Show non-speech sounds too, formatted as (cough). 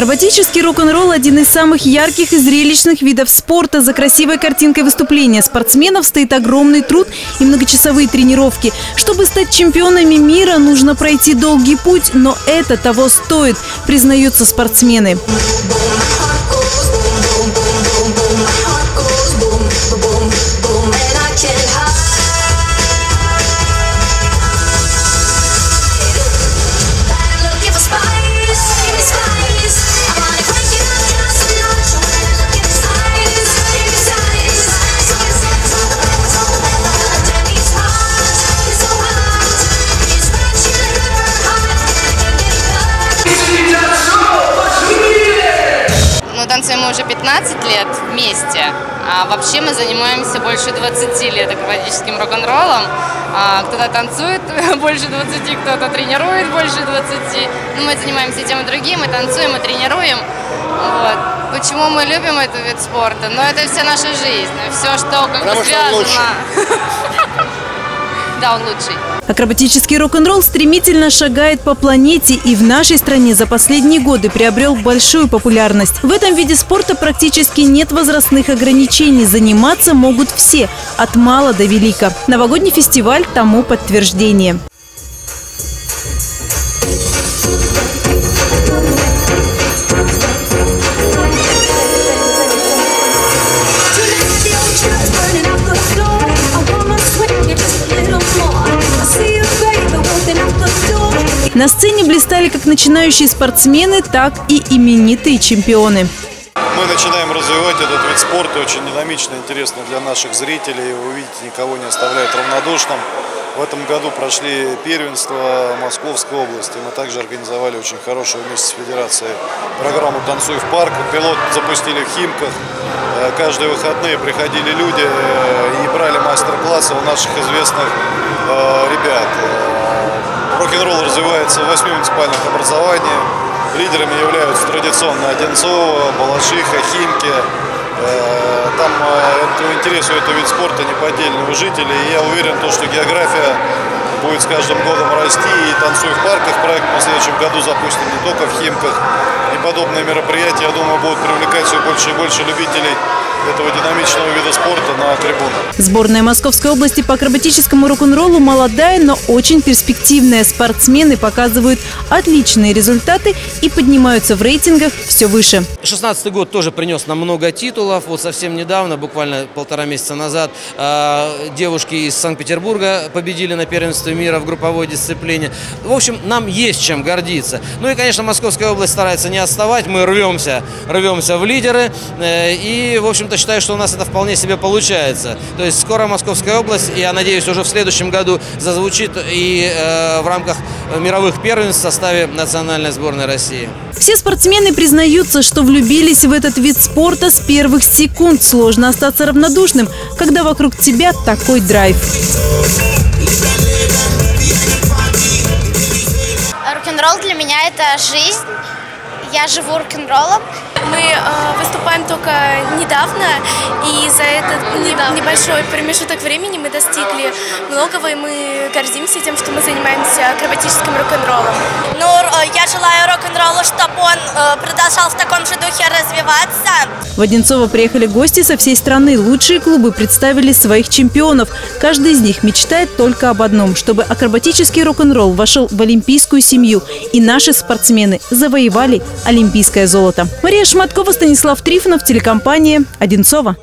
Акробатический рок-н-ролл – один из самых ярких и зрелищных видов спорта. За красивой картинкой выступления спортсменов стоит огромный труд и многочасовые тренировки. Чтобы стать чемпионами мира, нужно пройти долгий путь, но это того стоит, признаются спортсмены. Танцуем мы уже 15 лет вместе, а вообще мы занимаемся больше 20 лет акробатическим рок-н-роллом. А, кто-то танцует (laughs) больше 20, кто-то тренирует больше 20. Ну, мы занимаемся тем и другим, мы танцуем, мы тренируем. Вот. Почему мы любим этот вид спорта? Ну, это вся наша жизнь, все, что как бы Потому он связано. (laughs) Да, он лучший. Акробатический рок-н-ролл стремительно шагает по планете и в нашей стране за последние годы приобрел большую популярность. В этом виде спорта практически нет возрастных ограничений. Заниматься могут все, от мала до велика. Новогодний фестиваль тому подтверждение. На сцене блистали как начинающие спортсмены, так и именитые чемпионы. Мы начинаем развивать этот вид спорта, очень динамично, интересно для наших зрителей. Вы увидите, никого не оставляет равнодушным. В этом году прошли первенства Московской области. Мы также организовали очень хорошую вместе с Федерацией программу «Танцуй в парк». Пилот запустили в Химках. Э, Каждые выходные приходили люди э, и брали мастер-классы у наших известных э, ребят. Рок-н-ролл развивается в восьми муниципальных образованиях. Лидерами являются традиционно Одинцово, Балашиха, Химки. Э, Там э, это- интересу этого вид спорта неподдельный у жителей. И я уверен, то, что география будет с каждым годом расти. И «Танцуй в парках» проект в следующем году запустим не только в Химках. И подобные мероприятия, я думаю, будут привлекать все больше и больше любителей этого динамичного вида спорта на трибунах. Сборная Московской области по акробатическому рок-н-роллу молодая, но очень перспективная. Спортсмены показывают отличные результаты и поднимаются в рейтингах все выше. 16 год тоже принес нам много титулов. Вот совсем недавно, буквально полтора месяца назад, э, девушки из Санкт-Петербурга победили на первенстве мира в групповой дисциплине. В общем, нам есть чем гордиться. Ну и, конечно, Московская область старается не отставать. Мы рвемся, рвемся в лидеры. Э, и, в общем-то, считаю, что у нас это вполне себе получается. То есть скоро Московская область, я надеюсь, уже в следующем году зазвучит и э, в рамках мировых первенств в составе национальной сборной России. Все спортсмены признаются, что влюбились в этот вид спорта с первых секунд. Сложно остаться равнодушным, когда вокруг тебя такой драйв. Рок-н-ролл для меня это жизнь. Я живу рок-н-роллом. Мы э, выступаем только недавно, и за этот не- небольшой промежуток времени мы достигли многого, и мы гордимся тем, что мы занимаемся акробатическим рок-н-роллом. Ну, э, я желаю рок-н-роллу, чтобы он э, продолжал в таком же духе развиваться. В Одинцово приехали гости со всей страны. Лучшие клубы представили своих чемпионов. Каждый из них мечтает только об одном, чтобы акробатический рок-н-ролл вошел в олимпийскую семью. И наши спортсмены завоевали олимпийское золото. Мария Шматкова, Станислав Трифонов, телекомпания «Одинцово».